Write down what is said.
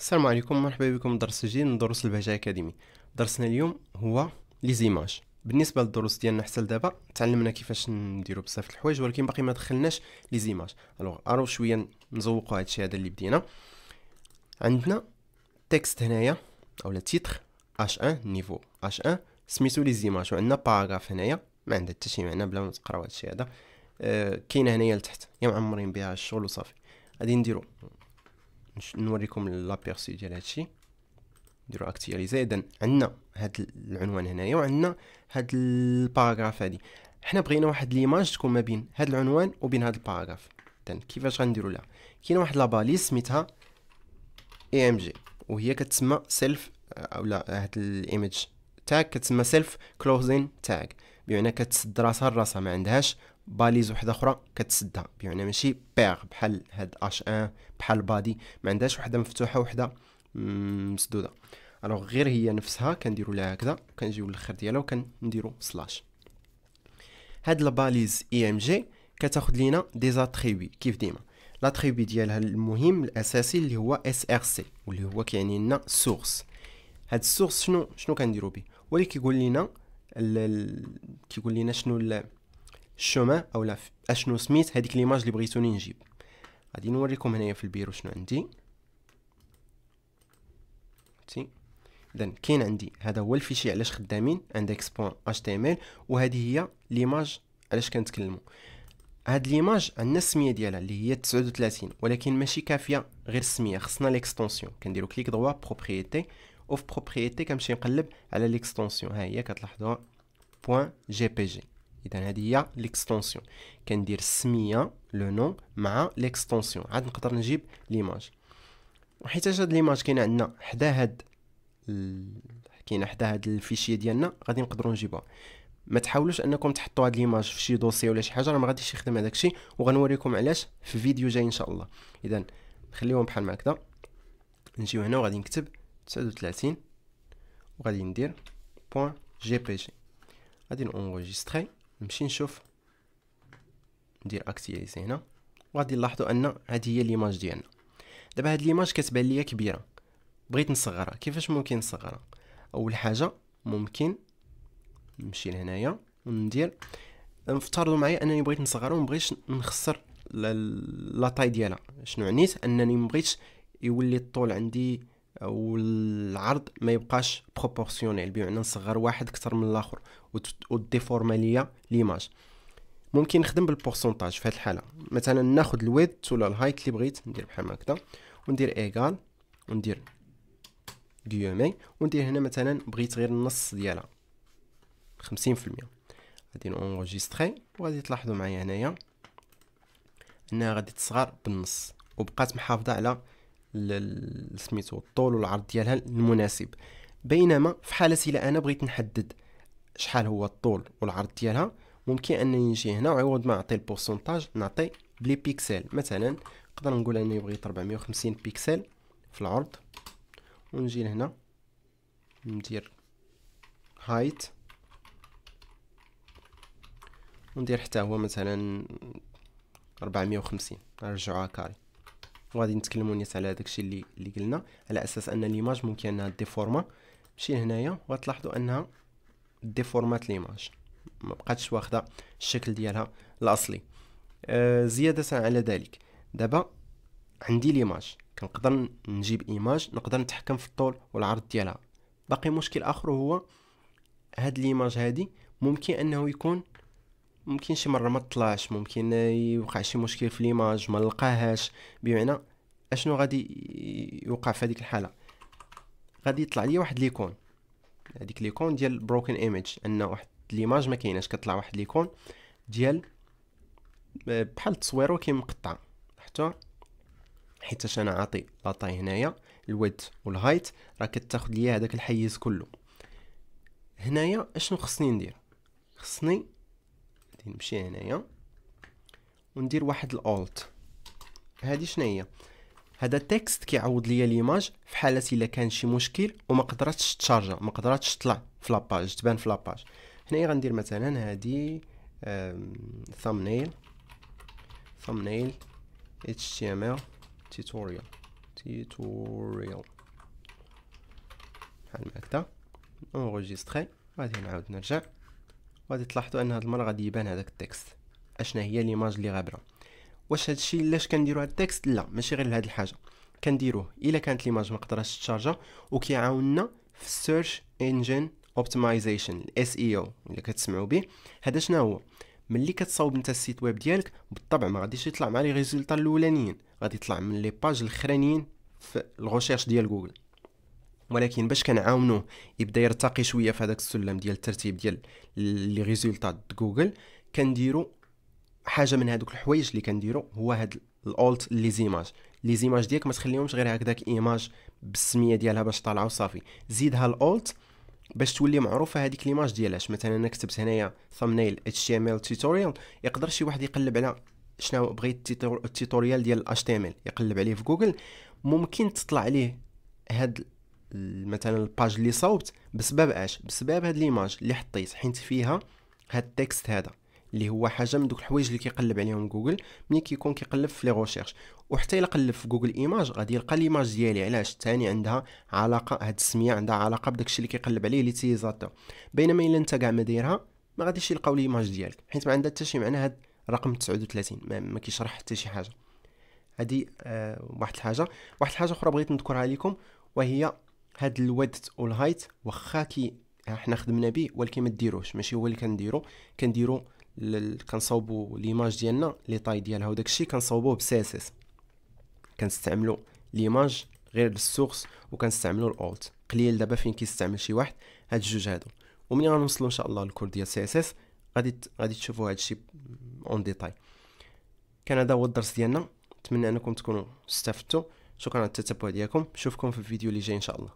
السلام عليكم مرحبا بكم. درس جديد من دروس البهجة academy درسنا اليوم هو les images بالنسبة للدروس ديالنا حتى لدابا تعلمنا كيفاش نديرو بزاف الحوايج ولكن باقي ما دخلناش les images alors أرو شوية نزوقوا هادشي هذا اللي بدينا. عندنا texte هنايا أولا titre h1 niveau h1 سميتو les images وعندنا paragraphe هنايا. ما عندها حتى شي معنى بلا ما تقراو هادشي هذا. أه كاينة هنايا لتحت يا معمرين بها الشغل وصافي. غادي نديرو. نوريكم l'aperçu ديال هادشي. نديرو actualiser اذا عندنا هاد العنوان هنايا وعندنا هاد ال paragraphe هادي. حنا بغينا واحد l'image تكون ما بين هاد العنوان وبين هاد ال paragraphe اذا كيفاش غنديرو لها؟ كاينة واحد la balise سميتها img وهي كتسمى self اولا هاد ال image tag كتسمى self closing tag بمعنى كتسد راسها لراسها ما عندهاش balise وحدة أخرى كتسدها. بمعنى ماشي p بحال هاد اش ان بحال body ما عندهاش وحدة مفتوحة وحدة مسدودة. alors غير هي نفسها كنديروا لها هكذا كنجيو للأخر ديالها وكنديروا slash هاد ال balise img كتاخذ لينا des attributs كيف ديما؟ l'attribut ديالها المهم الأساسي اللي هو src واللي هو كيعني لنا source هاد ال source شنو؟ شنو كنديروا به؟ ولي كيقول لنا كيقول لنا شنو le chemin اولا أشنو سميت هذيك l'image اللي بغيتوني نجيب. غادي نوريكم هنايا في البيرو شنو عندي. فهمتي؟ اذا كاين عندي هذا هو ال fichier علاش خدامين index point html وهذه هي l'image علاش كنتكلموا هاد l'image عندنا السمية ديالها اللي هي 39 ولكن ماشي كافية غير السمية خصنا l'extension كنديرو clic droit propriétés اوف propriétés كنمشي نقلب على l'extension ها هي كتلاحظوها. جي اذا هذه هي l'extension كندير السميه le nom مع l'extension عاد نقدر نجيب l'image. وحيت هاد l'image كاين عندنا حدا هاد كاينة حدا هاد ال fichier ديالنا غادي نقدروا نجيبوها. ما تحاولوش أنكم تحطوا هاد l'image في شي dossier ولا شي حاجة راه ما غاديش يخدم هذاك الشيء وغنوريكم علاش في فيديو جاي إن شاء الله. اذا نخليهم بحال هكذا. نجيو هنا وغادي نكتب 39 وغادي ندير point jpg غادي نـ enregistrer نمشي نشوف. ندير actualiser هنا وغادي نلاحظوا أن هذه هي l'image ديالنا. دابا هاد l'image كتبان ليا كبيرة. بغيت نصغرها. كيفاش ممكن نصغرها؟ أول حاجة ممكن نمشي لهنايا وندير. نفترضوا معايا أنني بغيت نصغرها ومبغيتش نخسر la taille ديالها. شنو عنيت أنني مبغيتش يولي الطول عندي أو العرض ما يبقاش proportionnel بمعنى نصغر واحد أكثر من الآخر وديفورما ليا l'image ممكن نخدم بال pourcentage في هذه الحالة. مثلا ناخذ ال width ولا ال height اللي بغيت ندير بحال هكذا. وندير égal وندير guillemets وندير هنا مثلا بغيت غير النص ديالها. خمسين في المية. غادي نـ enregistrer وغادي تلاحظوا معايا هنايا. أنها غادي تصغر بالنص. وبقات محافظة على سميتو الطول والعرض ديالها المناسب. بينما في حالة إلا أنا بغيت نحدد شحال هو الطول والعرض ديالها ممكن أنني نجي هنا وعوض ما نعطي ال pourcentage نعطي ب les pixels. مثلا نقدر نقول اني بغيت 450 pixels في العرض ونجي لهنا ندير height وندير حتى هو مثلا 450 نرجعوها carré. وغادي نتكلموا نيت على داكشي اللي اللي قلنا على أساس أن l'image ممكن أنها ديفورما. نمشي لهنايا وغتلاحظوا أنها ديفورمات l'image ما بقاتش واخدة الشكل ديالها الأصلي. آه زيادة على ذلك دابا عندي l'image كنقدر نجيب image نقدر نتحكم في الطول والعرض ديالها. باقي مشكل آخر هو هاد l'image هادي ممكن أنه يكون ممكن شي مرة ما تطلعش ممكن يوقع شي مشكل في l'image ما نلقاهاش بمعنى أشنو غادي يوقع في هذيك الحالة؟ غادي يطلع لي واحد l'icône هذيك l'icône ديال broken image أن واحد l'image ما كايناش كطلع واحد l'icône ديال بحال التصوير ولكن مقطع حتى حيت أنا عاطي la taille هنايا ال width وال height راه كتاخد ليا هذاك الحيز كله. هنايا أشنو خصني ندير؟ خصني نمشي هنايا. وندير واحد ال alt. هادي شنو هي هذا ال texte كيعوض ليا l'image في حاله إلا كان شي مشكل وما قدرتش تشارجا ما قدرتش تطلع في la page تبان في la page هنايا غندير مثلا هادي thumbnail thumbnail html tutorial tutorial. بحال ما هكدا enregistrer غادي نعاود نرجع. غادي تلاحظوا أن هاد المرة غادي يبان هذاك ال texte. أشنا هي l'image اللي غابرة. واش هادشي علاش كنديرو هاد ال texte؟ لا ماشي غير لهاد الحاجة. كنديروه إلا كانت l'image ما قدراتش تشارجا وكيعاوننا في ال search engine optimization ال SEO اللي كتسمعوا به. هذا شنو هو؟ ملي كتصاوب أنت ال site web ديالك بالطبع ما غاديش يطلع مع les résultats الأولانيين غادي يطلع من les pages الأخرانيين في ال recherche ديال جوجل ولكن باش كنعاونوه يبدا يرتقي شوية في هذاك السلم ديال الترتيب ديال les résultats Google كنديرو حاجة من هذوك الحوايج اللي كنديرو هو هاد ال alt les images les images ديالك ما تخليهمش غير هكذاك image بالسمية ديالها باش طالعة وصافي. زيدها ال alt باش تولي معروفة هذيك l'image ديالاش مثلا أنا كتبت هنايا thumbnail HTML tutorial يقدر شي واحد يقلب على شنو بغيت ال tutorial ديال HTML يقلب عليه في جوجل. ممكن تطلع عليه هاد مثلا ال page اللي صوبت بسبب اش بسبب هاد l'image اللي حطيت حيت فيها هاد ال texte هذا اللي هو حاجة من دوك الحوايج اللي كيقلب عليهم جوجل ملي كيكون كيقلب في les recherches. وحتى إلا قلب في Google Images غادي يلقى l'image ديالي. علاش؟ ثاني عندها علاقة هاد السميه عندها علاقة بداك الشيء اللي كيقلب عليه l'utilisateur بينما إلا أنت كاع ما دايرها ما غاديش يلقاو l'image ديالك. حيت ما عندها حتى شي معنى هاد رقم 39 ما, ما كيشرح حتى شي حاجة. هادي آه واحد الحاجة. واحد الحاجة أخرى بغيت نذكرها لكم وهي هاد ال width وال height واخا كي حنا خدمنا به ولكن ما ديروش. ماشي هو اللي كنديرو. كنديرو كنصاوبوا les images ديالنا la taille ديالها وداك الشيء كنصاوبوه ب CSS كنستعملوا l'image غير لل source وكنستعملوا ال alt قليل دابا فين كيستعمل شي واحد هاد الجوج هادو. ومني غنوصلوا إن شاء الله لل cours ديال CSS غادي غادي تشوفوا هاد الشيء en détail كان هذا هو الدرس ديالنا. نتمنى أنكم تكونوا استفدتوا. شكرا على التتبع ديالكم. نشوفكم في الفيديو اللي جاي إن شاء الله.